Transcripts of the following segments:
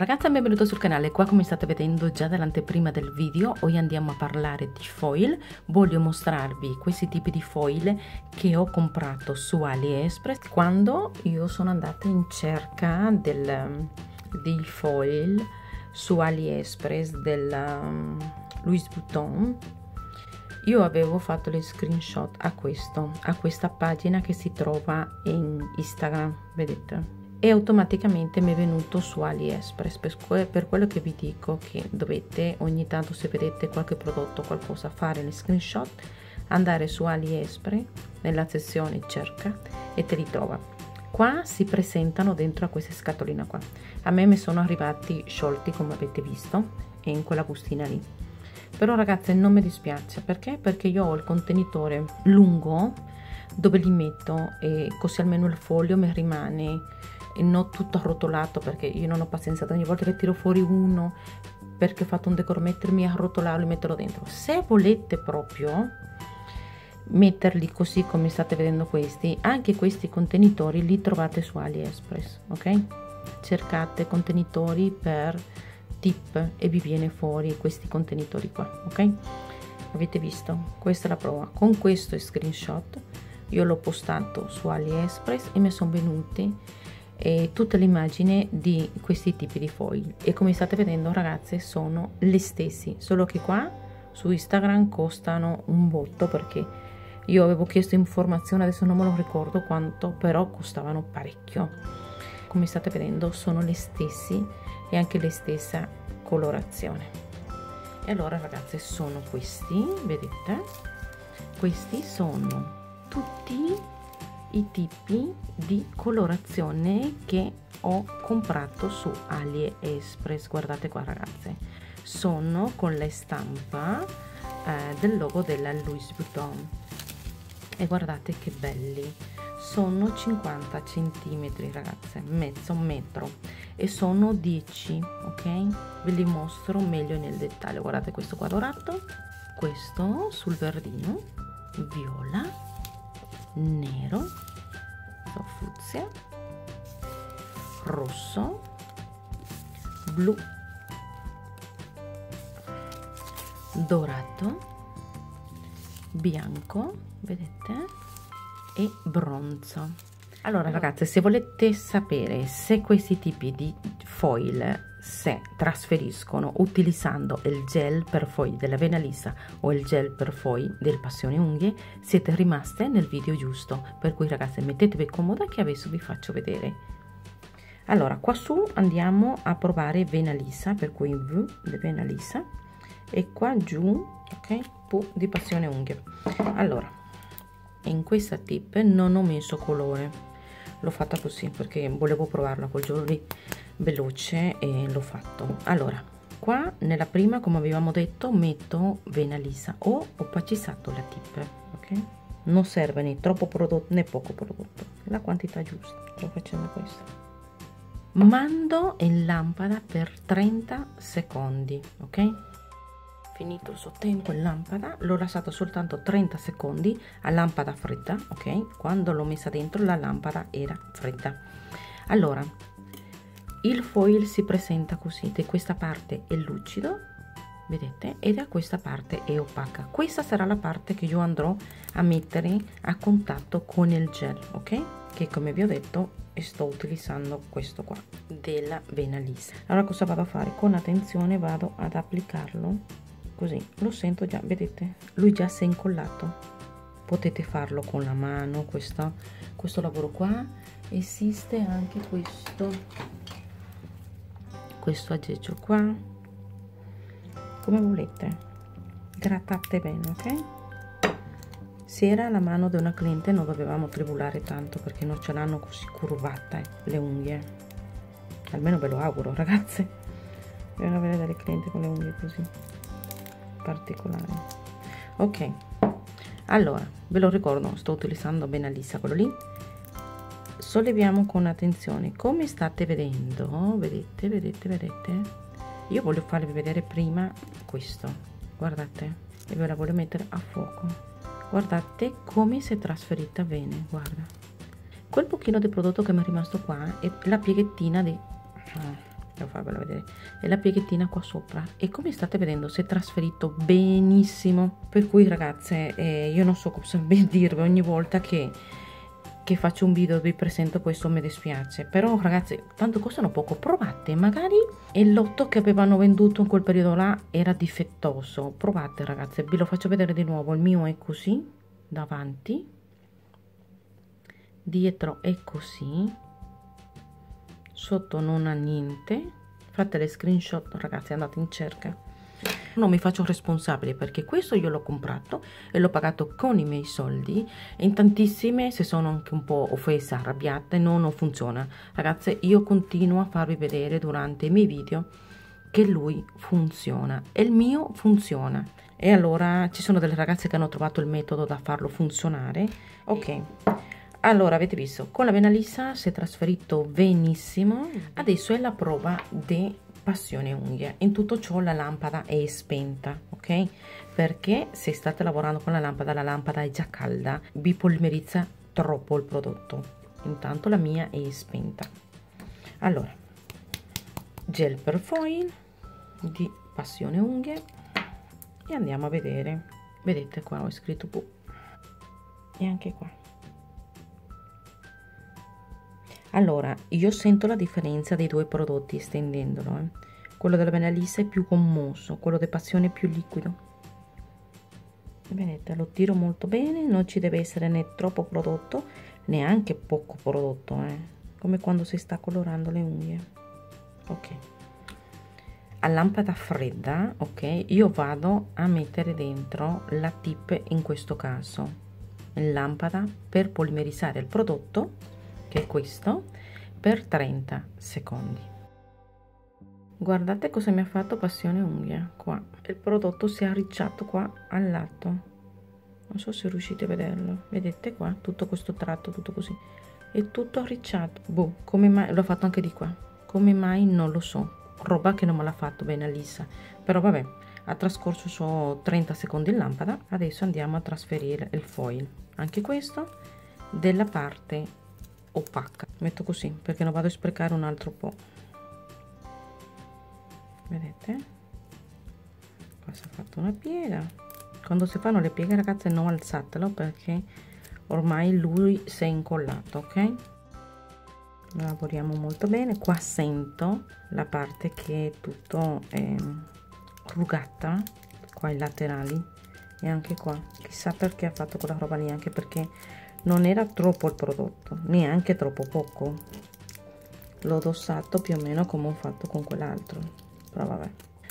Ragazzi benvenuti sul canale, qua come state vedendo già dall'anteprima del video, oggi andiamo a parlare di foil, voglio mostrarvi questi tipi di foil che ho comprato su AliExpress quando io sono andata in cerca del, dei foil su AliExpress del um, Louis Vuitton. Io avevo fatto le screenshot a questo a questa pagina che si trova in Instagram vedete e automaticamente mi è venuto su AliExpress. Per, per quello che vi dico che dovete ogni tanto se vedete qualche prodotto qualcosa fare le screenshot andare su AliExpress nella sezione cerca e te li trova. Qua si presentano dentro a queste scatoline qua. A me mi sono arrivati sciolti come avete visto in quella bustina lì. Però ragazze non mi dispiace. Perché? Perché io ho il contenitore lungo dove li metto e così almeno il foglio mi rimane e non tutto arrotolato perché io non ho pazienza ogni volta che tiro fuori uno perché ho fatto un decoro mettermi a rotolarlo e metterlo dentro. Se volete proprio metterli così come state vedendo questi anche questi contenitori li trovate su aliexpress ok? Cercate contenitori per tip e vi viene fuori questi contenitori qua ok? Avete visto? Questa è la prova. Con questo screenshot io l'ho postato su aliexpress e mi sono venuti tutte le immagini di questi tipi di foil. E come state vedendo ragazze sono le stesse solo che qua su Instagram costano un botto perché io avevo chiesto informazioni adesso non me lo ricordo quanto però costavano parecchio. Come state vedendo sono le stesse e anche la stessa colorazione. E allora ragazze sono questi vedete? Questi sono tutti i tipi di colorazione che ho comprato su AliExpress. Guardate qua ragazze. Sono con la stampa eh, del logo della Louis Vuitton. E guardate che belli. Sono 50 centimetri ragazze mezzo metro. E sono 10 ok? Ve li mostro meglio nel dettaglio. Guardate questo qua dorato questo sul verdino viola nero fucsia rosso blu dorato bianco vedete? E bronzo. Allora ragazze se volete sapere se questi tipi di foil se trasferiscono utilizzando il gel per fogli della vena lisa o il gel per fogli del passione unghie siete rimaste nel video giusto. Per cui ragazze mettetevi comoda che adesso vi faccio vedere. Allora qua su andiamo a provare vena lisa per cui V di vena lisa e qua giù ok P di passione unghie. Allora in questa tip non ho messo colore l'ho fatta così perché volevo provarla quel giorno lì veloce e l'ho fatto. Allora qua nella prima come avevamo detto metto vena lisa ho opacizzato la tip ok? Non serve né troppo prodotto né poco prodotto. La quantità giusta. Sto facendo questo. Mando in lampada per 30 secondi ok finito il tempo in lampada l'ho lasciato soltanto 30 secondi a lampada fredda ok? Quando l'ho messa dentro la lampada era fredda. Allora il foil si presenta così da questa parte è lucido vedete? E da questa parte è opaca. Questa sarà la parte che io andrò a mettere a contatto con il gel ok? Che come vi ho detto sto utilizzando questo qua della vena lisa allora cosa vado a fare? Con attenzione vado ad applicarlo così. Lo sento già vedete? Lui già si è incollato. Potete farlo con la mano questo, questo lavoro qua. Esiste anche questo questo aggeggio qua. Come volete. Grattate bene ok? Se era la mano di una cliente non dovevamo tribulare tanto perché non ce l'hanno così curvate le unghie. Almeno ve lo auguro ragazze. Devono avere delle clienti con le unghie così particolari ok. Allora ve lo ricordo sto utilizzando bene lisa quello lì. Solleviamo con attenzione. Come state vedendo vedete vedete vedete? Io voglio farvi vedere prima questo. Guardate e ve la voglio mettere a fuoco. Guardate come si è trasferita bene guarda. Quel pochino di prodotto che mi è rimasto qua è la pieghettina di ah, devo farvela vedere. E la pieghettina qua sopra. E come state vedendo si è trasferito benissimo. Per cui ragazze eh, io non so cosa dirvi ogni volta che che faccio un video vi presento questo mi dispiace. Però ragazzi tanto costano poco. Provate magari il lotto che avevano venduto in quel periodo là era difettoso. Provate ragazze ve lo faccio vedere di nuovo. Il mio è così davanti. Dietro è così sotto non ha niente fate le screenshot ragazzi andate in cerca non mi faccio responsabile perché questo io l'ho comprato e l'ho pagato con i miei soldi e in tantissime si sono anche un po' offese, arrabbiate, no, non funziona. Ragazze, io continuo a farvi vedere durante i miei video che lui funziona e il mio funziona. E allora ci sono delle ragazze che hanno trovato il metodo da farlo funzionare. Ok. Allora, avete visto, con la vena lisa si è trasferito benissimo. Adesso è la prova di passione unghie. In tutto ciò la lampada è spenta ok? Perché se state lavorando con la lampada la lampada è già calda vi polimerizza troppo il prodotto. Intanto la mia è spenta. Allora gel per foil di passione unghie e andiamo a vedere. Vedete qua ho scritto bu. E anche qua allora io sento la differenza dei due prodotti stendendolo eh. quello della Benalissa è più commosso quello di passione è più liquido vedete lo tiro molto bene non ci deve essere né troppo prodotto neanche poco prodotto eh. come quando si sta colorando le unghie ok a lampada fredda ok io vado a mettere dentro la tip in questo caso lampada per polimerizzare il prodotto che è questo per 30 secondi. Guardate cosa mi ha fatto passione unghia qua. Il prodotto si è arricciato qua al lato. Non so se riuscite a vederlo. Vedete qua? Tutto questo tratto tutto così. È tutto arricciato. Boh come mai l'ho fatto anche di qua. Come mai non lo so. Roba che non me l'ha fatto bene Alissa però vabbè ha trascorso solo 30 secondi in lampada. Adesso andiamo a trasferire il foil. Anche questo della parte opaca. Metto così perché non vado a sprecare un altro po' vedete? Qua si è fatto una piega. Quando si fanno le pieghe ragazze non alzatelo perché ormai lui si è incollato ok? Lavoriamo molto bene. Qua sento la parte che è tutto eh, rugata qua ai laterali. E anche qua. Chissà perché ha fatto quella roba lì anche perché non era troppo il prodotto neanche troppo poco. L'ho dossato più o meno come ho fatto con quell'altro però vabbè.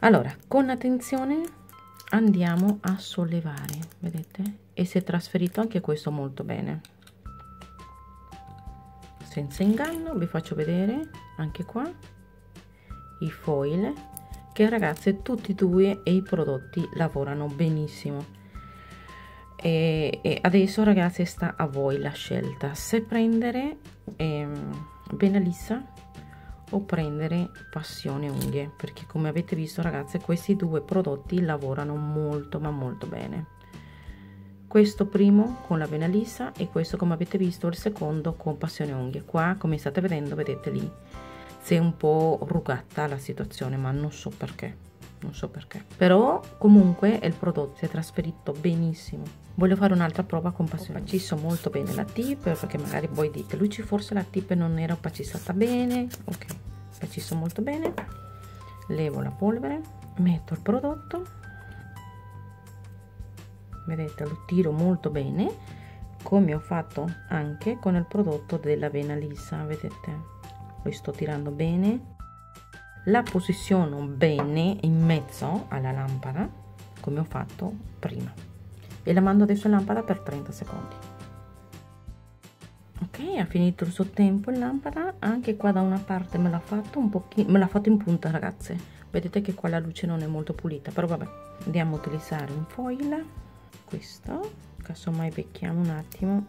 Allora con attenzione andiamo a sollevare vedete? E si è trasferito anche questo molto bene. Senza inganno vi faccio vedere anche qua i foil che ragazze tutti e due e i prodotti lavorano benissimo e, e adesso ragazzi sta a voi la scelta. Se prendere ehm, Benalissa o prendere passione unghie. Perché come avete visto ragazzi questi due prodotti lavorano molto ma molto bene. Questo primo con la Benalissa e questo come avete visto il secondo con passione unghie. Qua come state vedendo vedete lì si è un po' rugata la situazione ma non so perché non so perché. Però comunque il prodotto si è trasferito benissimo. Voglio fare un'altra prova con passione opacisso molto bene la tip perché magari voi dite luci forse la tip non era opacissata bene. Ok opacisso molto bene. Levo la polvere metto il prodotto. Vedete lo tiro molto bene come ho fatto anche con il prodotto della vena lisa vedete? Lo sto tirando bene la posiziono bene in mezzo alla lampada come ho fatto prima. E la mando adesso in lampada per 30 secondi. Ok ha finito il suo tempo in lampada. Anche qua da una parte me l'ha fatto un pochino me l'ha fatto in punta ragazze. Vedete che qua la luce non è molto pulita però vabbè andiamo a utilizzare un foil. Questo casomai becchiamo un attimo.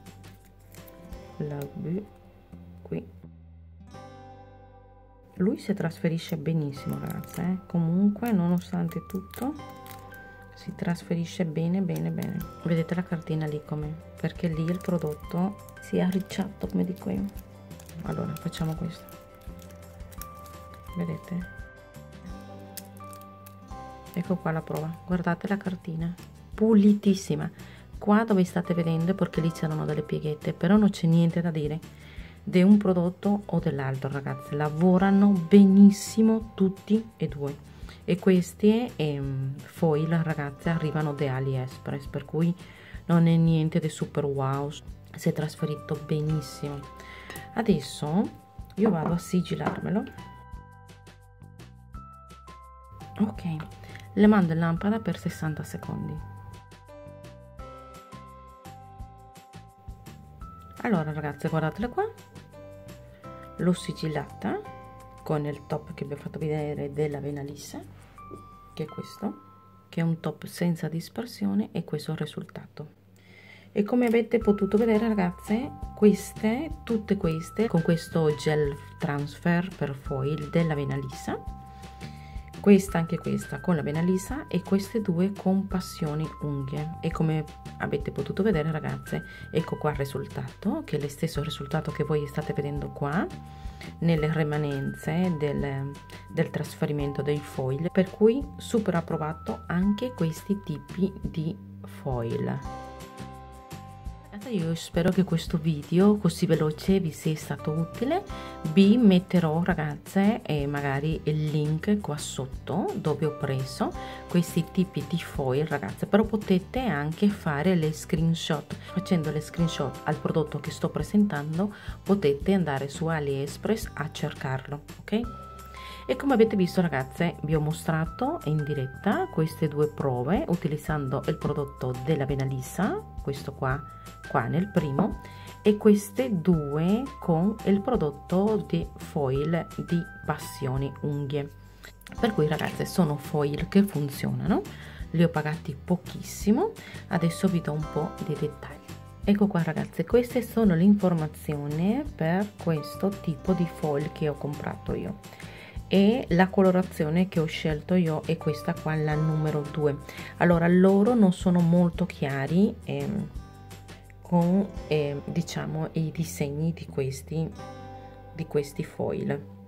La qui lui si trasferisce benissimo ragazze eh? comunque nonostante tutto si trasferisce bene bene bene. Vedete la cartina lì come perché lì il prodotto si è arricciato come dico io. Allora facciamo questo. Vedete? Ecco qua la prova. Guardate la cartina. Pulitissima. Qua dove state vedendo perché lì c'erano delle pieghette però non c'è niente da dire di un prodotto o dell'altro ragazzi. Lavorano benissimo tutti e due. E questi ehm, foil ragazzi arrivano da AliExpress per cui non è niente di super wow. Si è trasferito benissimo. Adesso io vado a sigillarmelo ok le mando in lampada per 60 secondi. Allora ragazze guardatele qua l'ho sigillata con il top che vi ho fatto vedere della Venalissa che è questo che è un top senza dispersione e questo è il risultato. E come avete potuto vedere ragazze queste tutte queste con questo gel transfer per foil della Venalissa questa anche questa con la Benalisa e queste due con passioni unghie. E come avete potuto vedere ragazze ecco qua il risultato che è lo stesso risultato che voi state vedendo qua nelle rimanenze del, del trasferimento dei foil. Per cui super approvato anche questi tipi di foil io spero che questo video così veloce vi sia stato utile. Vi metterò ragazze e magari il link qua sotto dove ho preso questi tipi di foil ragazze. Però potete anche fare le screenshot. Facendo le screenshot al prodotto che sto presentando potete andare su aliexpress a cercarlo ok e come avete visto ragazze vi ho mostrato in diretta queste due prove utilizzando il prodotto della Venalisa questo qua qua nel primo e queste due con il prodotto di foil di passioni unghie. Per cui ragazze sono foil che funzionano li ho pagati pochissimo adesso vi do un po' di dettagli. Ecco qua ragazze queste sono le informazioni per questo tipo di foil che ho comprato io e la colorazione che ho scelto io è questa qua la numero 2 allora loro non sono molto chiari ehm, con eh, diciamo i disegni di questi di questi foil.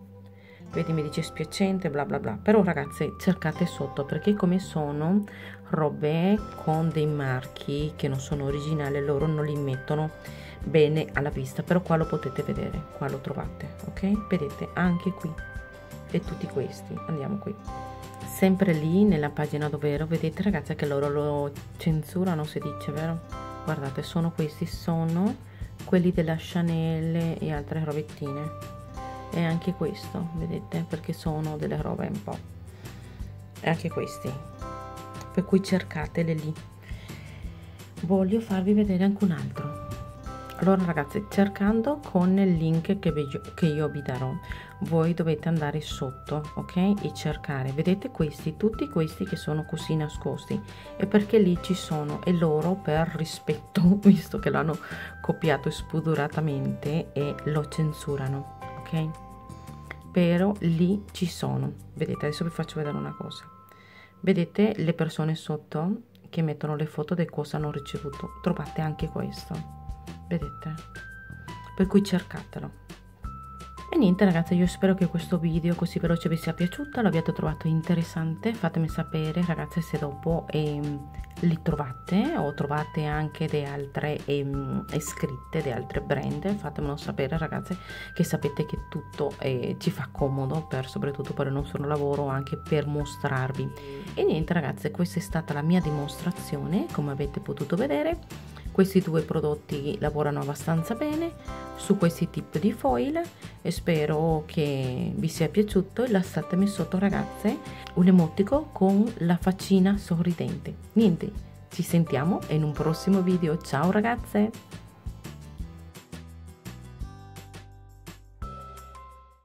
Vedi mi dice spiacente bla bla bla. Però ragazze cercate sotto perché come sono robe con dei marchi che non sono originali loro non li mettono bene alla vista però qua lo potete vedere qua lo trovate ok? Vedete anche qui e tutti questi. Andiamo qui. Sempre lì nella pagina dove ero vedete ragazzi che loro lo censurano si dice vero? Guardate sono questi sono quelli della Chanel e altre robettine. E anche questo vedete perché sono delle robe un po' e anche questi. Per cui cercatele lì. Voglio farvi vedere anche un altro. Allora ragazzi cercando con il link che, vi, che io vi darò voi dovete andare sotto ok? E cercare. Vedete questi? Tutti questi che sono così nascosti. E perché lì ci sono. E loro per rispetto visto che l'hanno copiato spudoratamente e lo censurano ok? Però lì ci sono. Vedete adesso vi faccio vedere una cosa. Vedete le persone sotto che mettono le foto di cosa hanno ricevuto? Trovate anche questo. Vedete? Per cui cercatelo e niente ragazzi io spero che questo video così veloce vi sia piaciuto l'abbiate trovato interessante fatemi sapere ragazze se dopo ehm, li trovate o trovate anche le altre ehm, scritte di altre brand fatemelo sapere ragazze che sapete che tutto eh, ci fa comodo per soprattutto per il nostro lavoro anche per mostrarvi. E niente ragazze questa è stata la mia dimostrazione come avete potuto vedere questi due prodotti lavorano abbastanza bene su questi tipi di foil e spero che vi sia piaciuto. E lasciatemi sotto ragazze un emotico con la faccina sorridente. Niente ci sentiamo in un prossimo video. Ciao ragazze